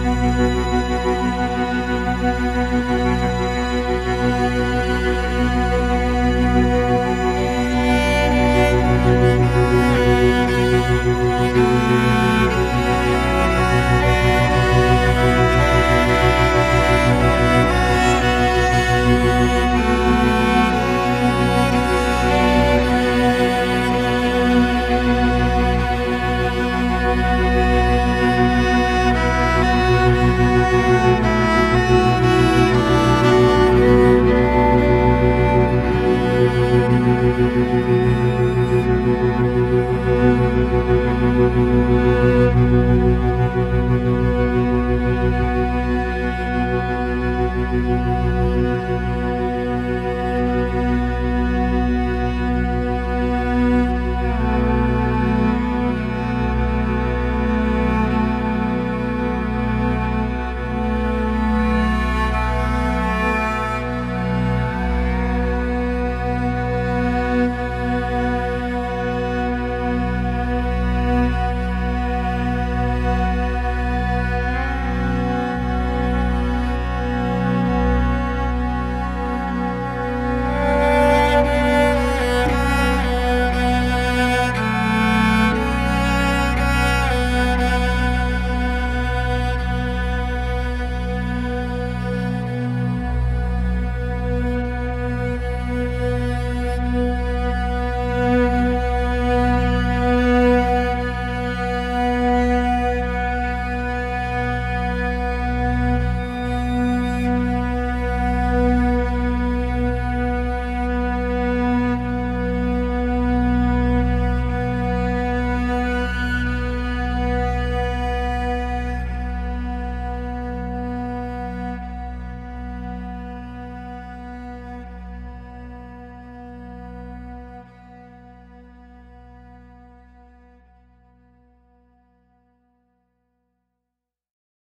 Música